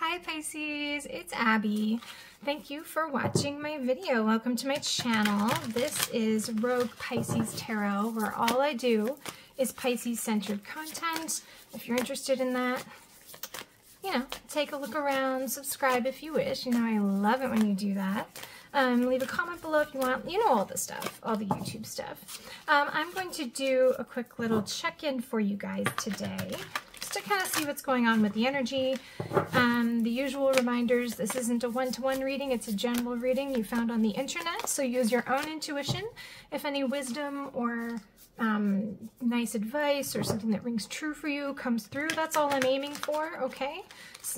Hi Pisces, it's Abby. Thank you for watching my video. Welcome to my channel. This is Rogue Pisces Tarot, where all I do is Pisces-centered content. If you're interested in that, you know, take a look around, subscribe if you wish. You know, I love it when you do that. Um, leave a comment below if you want. You know all the stuff, all the YouTube stuff. Um, I'm going to do a quick little check-in for you guys today just to kind of see what's going on with the energy. Um, the usual reminders, this isn't a one-to-one -one reading, it's a general reading you found on the internet, so use your own intuition. If any wisdom or um, nice advice or something that rings true for you comes through, that's all I'm aiming for, okay?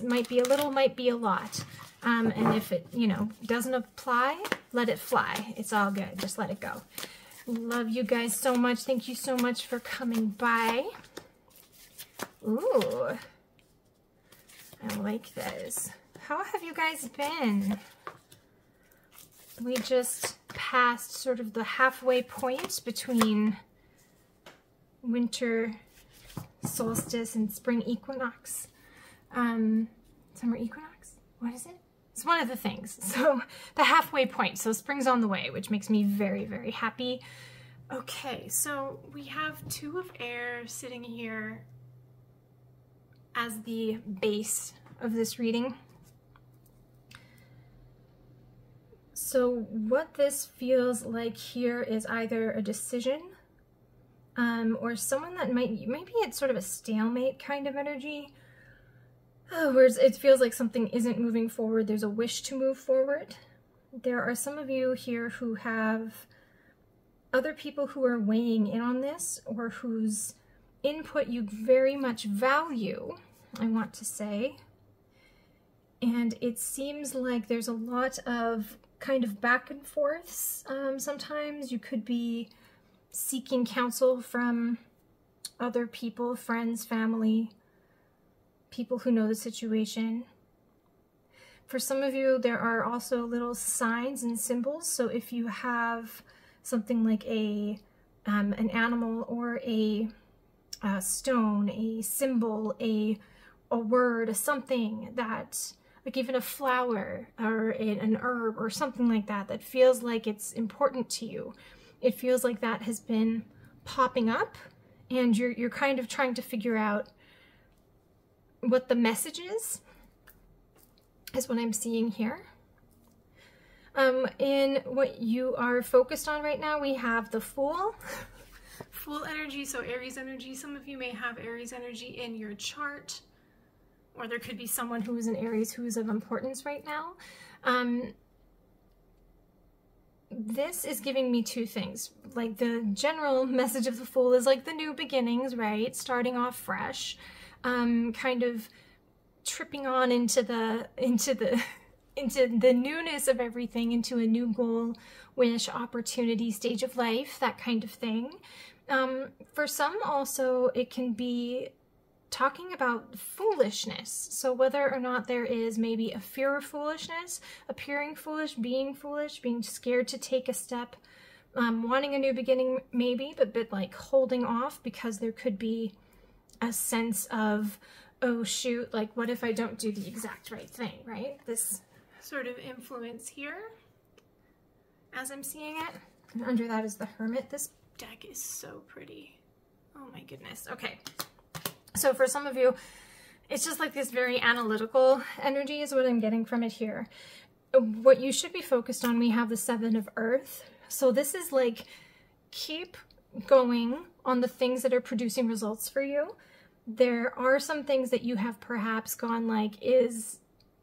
Might be a little, might be a lot. Um, and if it, you know, doesn't apply, let it fly. It's all good. Just let it go. Love you guys so much. Thank you so much for coming by. Ooh. I like this. How have you guys been? We just passed sort of the halfway point between winter solstice and spring equinox. Um, summer equinox? What is it? It's one of the things. So the halfway point. So spring's on the way, which makes me very, very happy. Okay, so we have two of air sitting here as the base of this reading. So what this feels like here is either a decision um, or someone that might, maybe it's sort of a stalemate kind of energy, uh, where it feels like something isn't moving forward, there's a wish to move forward. There are some of you here who have other people who are weighing in on this or whose input you very much value, I want to say. And it seems like there's a lot of kind of back and forths. Um, sometimes you could be seeking counsel from other people, friends, family, people who know the situation. For some of you, there are also little signs and symbols. So if you have something like a um, an animal or a a stone, a symbol, a, a word, a something that, like even a flower or an herb or something like that, that feels like it's important to you. It feels like that has been popping up and you're, you're kind of trying to figure out what the message is, is what I'm seeing here. Um, in what you are focused on right now, we have the Fool. Fool energy, so Aries energy. Some of you may have Aries energy in your chart, or there could be someone who is an Aries who is of importance right now. Um, this is giving me two things. Like the general message of the Fool is like the new beginnings, right? Starting off fresh, um, kind of tripping on into the into the into the newness of everything, into a new goal, wish, opportunity, stage of life, that kind of thing. Um, for some also, it can be talking about foolishness. So whether or not there is maybe a fear of foolishness, appearing foolish, being foolish, being scared to take a step, um, wanting a new beginning maybe, but, but like holding off because there could be a sense of, oh shoot, like what if I don't do the exact right thing, right? This sort of influence here as I'm seeing it. And under that is the Hermit. This deck is so pretty. Oh my goodness. Okay. So for some of you, it's just like this very analytical energy is what I'm getting from it here. What you should be focused on, we have the Seven of Earth. So this is like, keep going on the things that are producing results for you. There are some things that you have perhaps gone like, is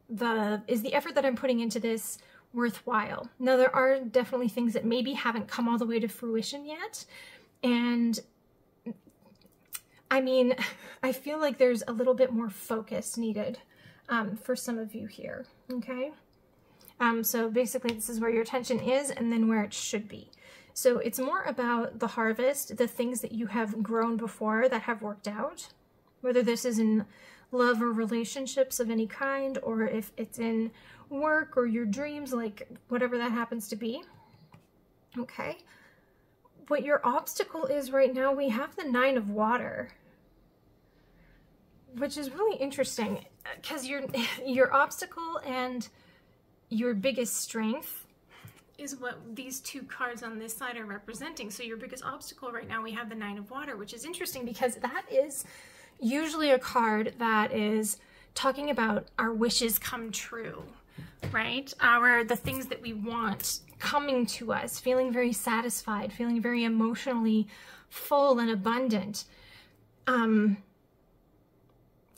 the, is the effort that I'm putting into this worthwhile. Now, there are definitely things that maybe haven't come all the way to fruition yet. And I mean, I feel like there's a little bit more focus needed um, for some of you here, okay? Um, so basically, this is where your attention is and then where it should be. So it's more about the harvest, the things that you have grown before that have worked out, whether this is in love or relationships of any kind, or if it's in work or your dreams, like whatever that happens to be. Okay. What your obstacle is right now, we have the Nine of Water. which is really interesting because your your obstacle and your biggest strength is what these two cards on this side are representing. So your biggest obstacle right now, we have the Nine of Water, which is interesting because that is usually a card that is talking about our wishes come true, right? Our the things that we want coming to us, feeling very satisfied, feeling very emotionally full and abundant. Um,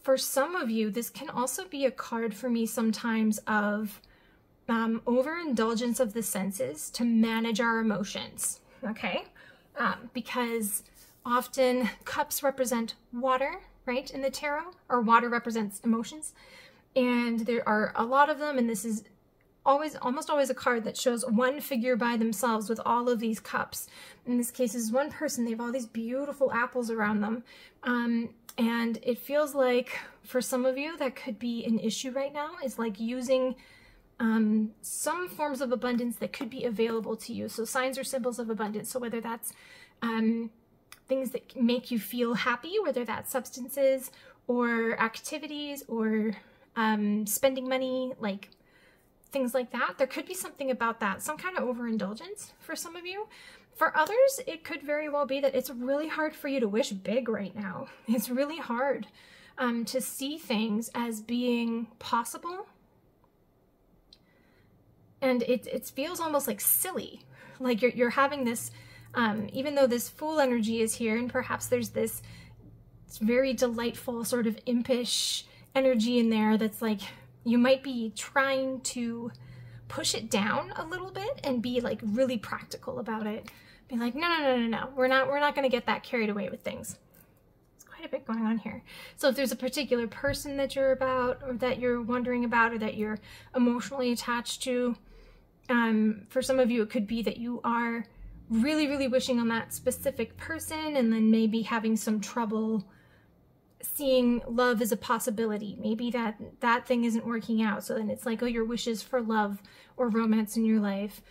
for some of you, this can also be a card for me sometimes of um, overindulgence of the senses to manage our emotions, okay? Um, because often cups represent water, right, in the tarot, or water represents emotions. And there are a lot of them, and this is always, almost always a card that shows one figure by themselves with all of these cups. In this case, is one person. They have all these beautiful apples around them. Um, and it feels like for some of you, that could be an issue right now, is like using um, some forms of abundance that could be available to you. So signs or symbols of abundance. So whether that's um, things that make you feel happy, whether that's substances or activities or um, spending money, like things like that. There could be something about that, some kind of overindulgence for some of you. For others, it could very well be that it's really hard for you to wish big right now. It's really hard um, to see things as being possible and it, it feels almost like silly like you're, you're having this um, even though this fool energy is here and perhaps there's this very delightful sort of impish energy in there that's like you might be trying to push it down a little bit and be like really practical about it. Be like no no no no no. We're not we're not going to get that carried away with things. It's quite a bit going on here. So if there's a particular person that you're about or that you're wondering about or that you're emotionally attached to um, for some of you, it could be that you are really, really wishing on that specific person and then maybe having some trouble seeing love as a possibility. Maybe that that thing isn't working out. So then it's like, oh, your wishes for love or romance in your life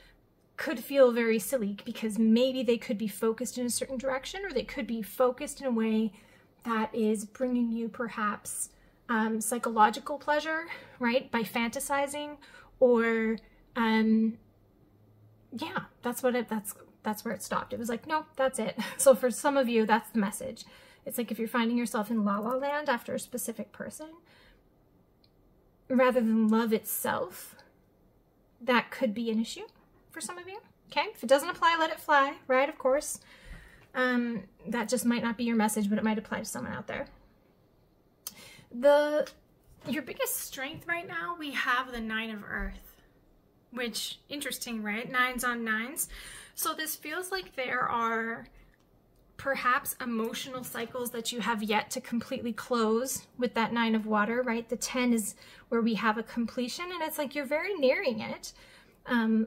could feel very silly because maybe they could be focused in a certain direction or they could be focused in a way that is bringing you perhaps um, psychological pleasure, right? By fantasizing or um, yeah, that's what it, that's, that's where it stopped. It was like, no, that's it. So for some of you, that's the message. It's like if you're finding yourself in la la land after a specific person, rather than love itself, that could be an issue for some of you. Okay, if it doesn't apply, let it fly, right? Of course. Um, that just might not be your message, but it might apply to someone out there. The your biggest strength right now, we have the Nine of Earth which interesting, right? Nines on nines. So this feels like there are perhaps emotional cycles that you have yet to completely close with that nine of water, right? The 10 is where we have a completion and it's like you're very nearing it. Um,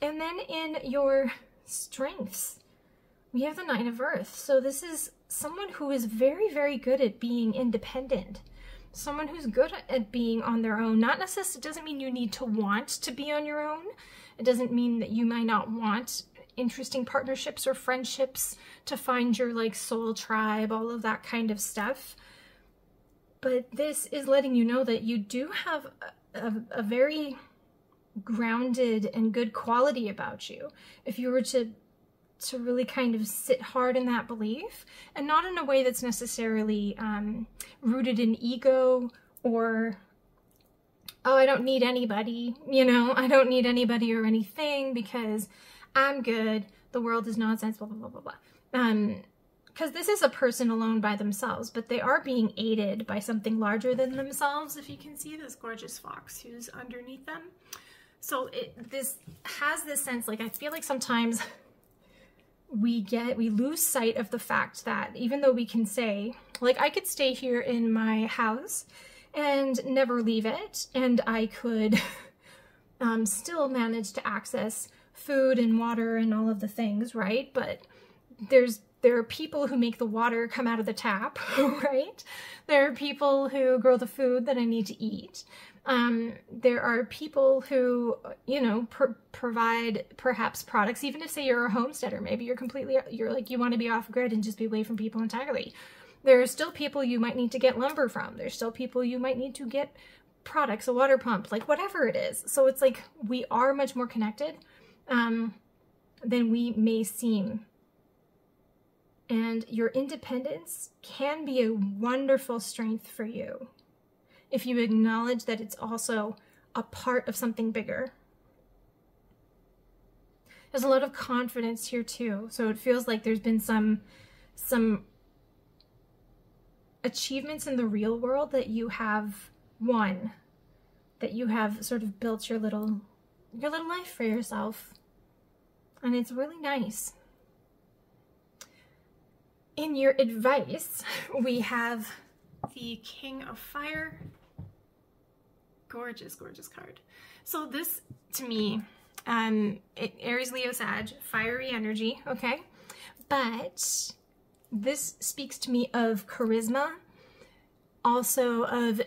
and then in your strengths, we have the nine of earth. So this is someone who is very, very good at being independent someone who's good at being on their own. Not necessarily, doesn't mean you need to want to be on your own. It doesn't mean that you might not want interesting partnerships or friendships to find your like soul tribe, all of that kind of stuff. But this is letting you know that you do have a, a, a very grounded and good quality about you. If you were to to really kind of sit hard in that belief and not in a way that's necessarily um, rooted in ego or oh i don't need anybody you know i don't need anybody or anything because i'm good. The world is nonsense blah blah blah blah blah. Um because this is a person alone by themselves but they are being aided by something larger than themselves if you can see this gorgeous fox who's underneath them. So it this has this sense like i feel like sometimes we get we lose sight of the fact that even though we can say like I could stay here in my house and never leave it and I could um, still manage to access food and water and all of the things right but there's there are people who make the water come out of the tap right there are people who grow the food that I need to eat um, there are people who, you know, pr provide perhaps products, even if say you're a homesteader, maybe you're completely, you're like, you want to be off grid and just be away from people entirely. There are still people you might need to get lumber from. There's still people you might need to get products, a water pump, like whatever it is. So it's like we are much more connected um, than we may seem. And your independence can be a wonderful strength for you if you acknowledge that it's also a part of something bigger. There's a lot of confidence here too. So it feels like there's been some some achievements in the real world that you have won. That you have sort of built your little your little life for yourself. And it's really nice. In your advice, we have the King of Fire. Gorgeous, gorgeous card. So this, to me, um, it, Aries, Leo, Sag, fiery energy, okay? But this speaks to me of charisma, also of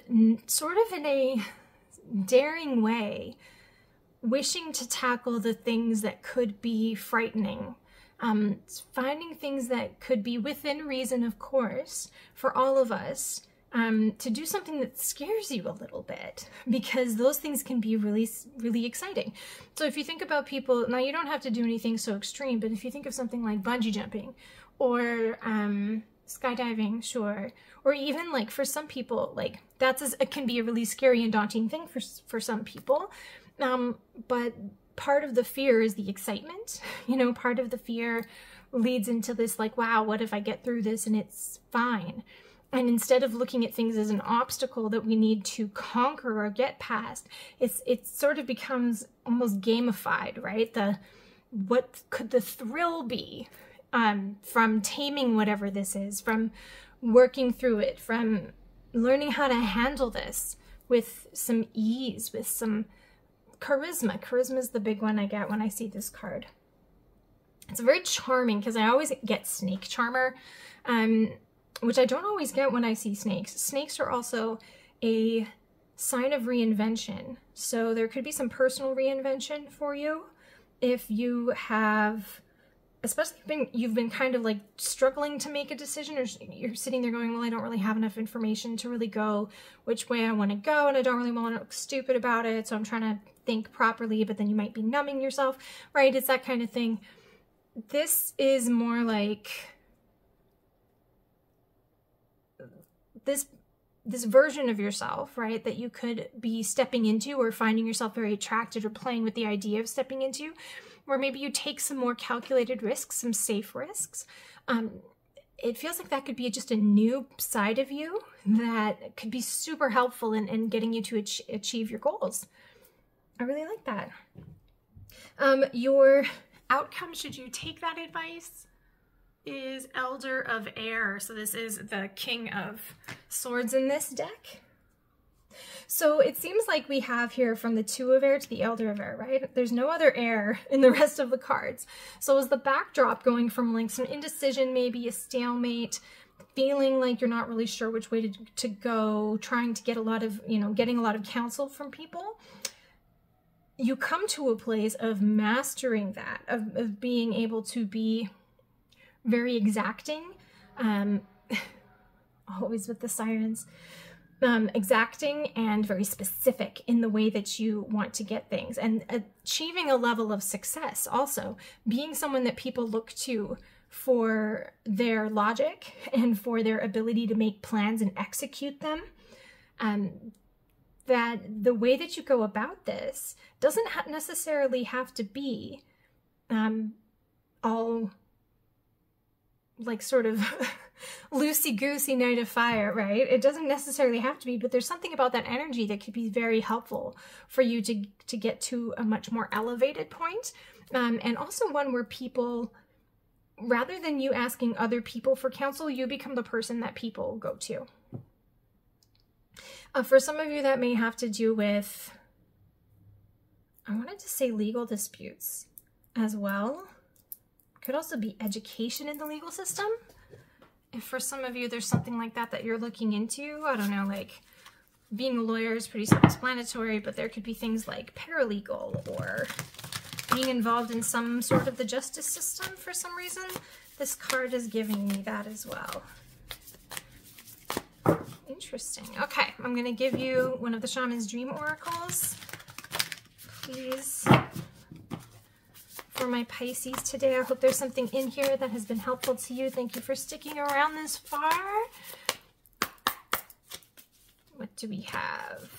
sort of in a daring way, wishing to tackle the things that could be frightening. Um, finding things that could be within reason, of course, for all of us, um, to do something that scares you a little bit because those things can be really, really exciting. So if you think about people, now you don't have to do anything so extreme, but if you think of something like bungee jumping or um, skydiving, sure, or even like for some people, like that's a, it can be a really scary and daunting thing for for some people. Um, but part of the fear is the excitement. You know, part of the fear leads into this like, wow, what if I get through this and it's fine? and instead of looking at things as an obstacle that we need to conquer or get past it's it sort of becomes almost gamified right the what could the thrill be um, from taming whatever this is from working through it from learning how to handle this with some ease with some charisma charisma is the big one i get when i see this card it's very charming because i always get snake charmer um, which I don't always get when I see snakes. Snakes are also a sign of reinvention. So there could be some personal reinvention for you if you have especially been you've been kind of like struggling to make a decision or you're sitting there going well i don't really have enough information to really go which way i want to go and i don't really want to look stupid about it so i'm trying to think properly but then you might be numbing yourself right? It's that kind of thing. This is more like this this version of yourself, right, that you could be stepping into or finding yourself very attracted or playing with the idea of stepping into, where maybe you take some more calculated risks, some safe risks. Um, it feels like that could be just a new side of you that could be super helpful in, in getting you to ach achieve your goals. I really like that. Um, your outcome, should you take that advice? is Elder of Air. So this is the King of Swords in this deck. So it seems like we have here from the Two of Air to the Elder of Air, right? There's no other air in the rest of the cards. So is the backdrop going from like some indecision, maybe a stalemate, feeling like you're not really sure which way to, to go, trying to get a lot of, you know, getting a lot of counsel from people? You come to a place of mastering that, of, of being able to be very exacting, um, always with the sirens, um, exacting and very specific in the way that you want to get things and achieving a level of success also, being someone that people look to for their logic and for their ability to make plans and execute them. Um, that the way that you go about this doesn't ha necessarily have to be um, all like sort of loosey-goosey knight of fire, right? It doesn't necessarily have to be, but there's something about that energy that could be very helpful for you to, to get to a much more elevated point. Um, and also one where people, rather than you asking other people for counsel, you become the person that people go to. Uh, for some of you, that may have to do with, I wanted to say legal disputes as well. Could also be education in the legal system. If for some of you there's something like that that you're looking into, I don't know, like being a lawyer is pretty self-explanatory, but there could be things like paralegal or being involved in some sort of the justice system for some reason. This card is giving me that as well. Interesting. Okay, I'm going to give you one of the Shaman's Dream Oracles. Please. For my Pisces today, I hope there's something in here that has been helpful to you. Thank you for sticking around this far. What do we have?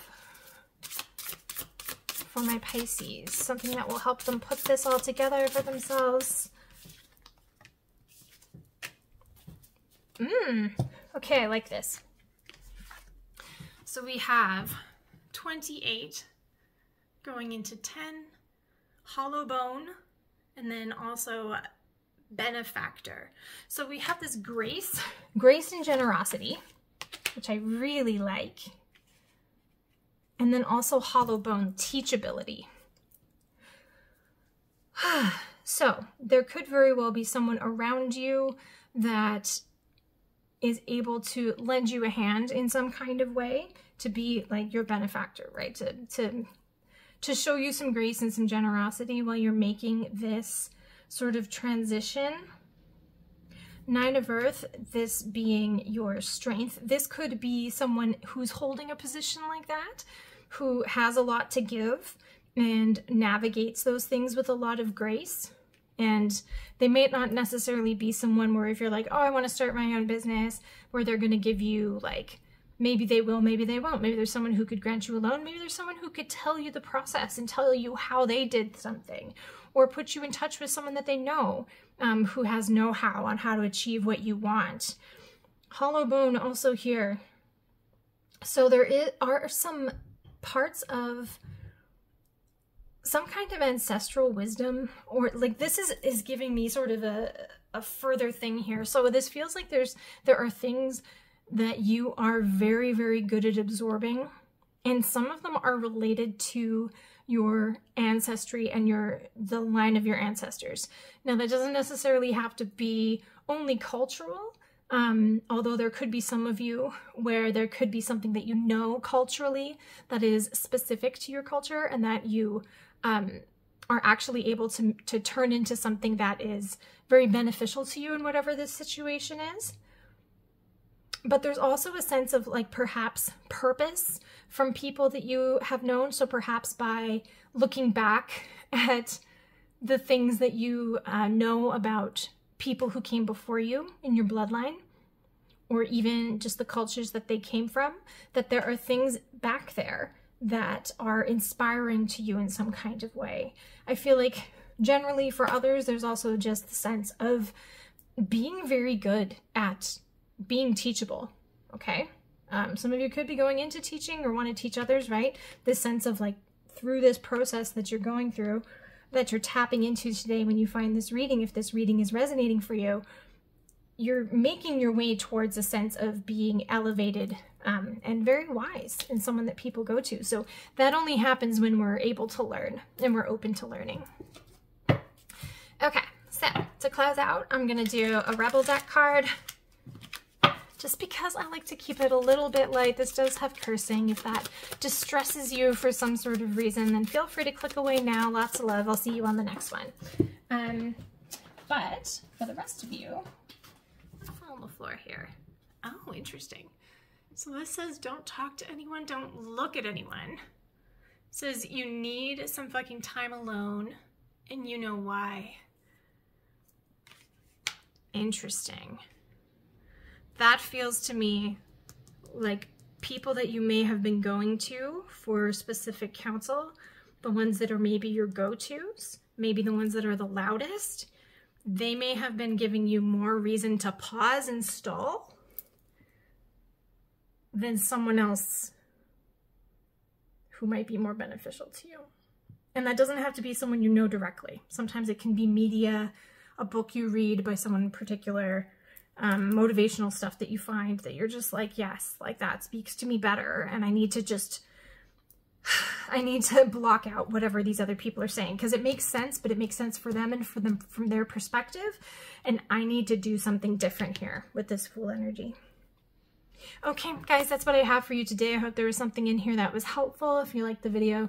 For my Pisces, something that will help them put this all together for themselves. Mmm. Okay, I like this. So we have 28 going into 10, hollow bone, and then also benefactor. So we have this grace, grace and generosity, which I really like. And then also hollow bone teachability. so there could very well be someone around you that is able to lend you a hand in some kind of way to be like your benefactor, right? To to to show you some grace and some generosity while you're making this sort of transition. Nine of Earth, this being your strength. This could be someone who's holding a position like that, who has a lot to give and navigates those things with a lot of grace. And they may not necessarily be someone where if you're like, oh, I want to start my own business, where they're going to give you like Maybe they will, maybe they won't. Maybe there's someone who could grant you a loan. Maybe there's someone who could tell you the process and tell you how they did something or put you in touch with someone that they know um, who has know-how on how to achieve what you want. Hollow bone also here. So there is, are some parts of some kind of ancestral wisdom or like this is is giving me sort of a a further thing here. So this feels like there's there are things that you are very, very good at absorbing. And some of them are related to your ancestry and your the line of your ancestors. Now that doesn't necessarily have to be only cultural, um, although there could be some of you where there could be something that you know culturally that is specific to your culture and that you um, are actually able to, to turn into something that is very beneficial to you in whatever this situation is but there's also a sense of like perhaps purpose from people that you have known. So perhaps by looking back at the things that you uh, know about people who came before you in your bloodline, or even just the cultures that they came from, that there are things back there that are inspiring to you in some kind of way. I feel like generally for others, there's also just the sense of being very good at being teachable, okay? Um, some of you could be going into teaching or want to teach others, right? This sense of like through this process that you're going through, that you're tapping into today when you find this reading, if this reading is resonating for you, you're making your way towards a sense of being elevated um, and very wise and someone that people go to. So that only happens when we're able to learn and we're open to learning. Okay, so to close out, I'm going to do a Rebel deck card just because I like to keep it a little bit light. This does have cursing. If that distresses you for some sort of reason, then feel free to click away now. Lots of love. I'll see you on the next one. Um, but for the rest of you, fall on the floor here. Oh, interesting. So this says don't talk to anyone, don't look at anyone. It says you need some fucking time alone and you know why. Interesting that feels to me like people that you may have been going to for specific counsel, the ones that are maybe your go-tos, maybe the ones that are the loudest, they may have been giving you more reason to pause and stall than someone else who might be more beneficial to you. And that doesn't have to be someone you know directly. Sometimes it can be media, a book you read by someone in particular, um, motivational stuff that you find that you're just like, yes, like that speaks to me better. And I need to just, I need to block out whatever these other people are saying because it makes sense, but it makes sense for them and for them from their perspective. And I need to do something different here with this Fool energy. Okay, guys, that's what I have for you today. I hope there was something in here that was helpful. If you liked the video,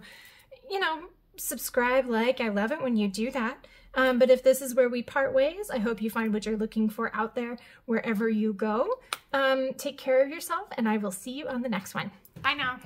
you know, subscribe, like. I love it when you do that. Um, but if this is where we part ways, I hope you find what you're looking for out there wherever you go. Um, take care of yourself, and I will see you on the next one. Bye now.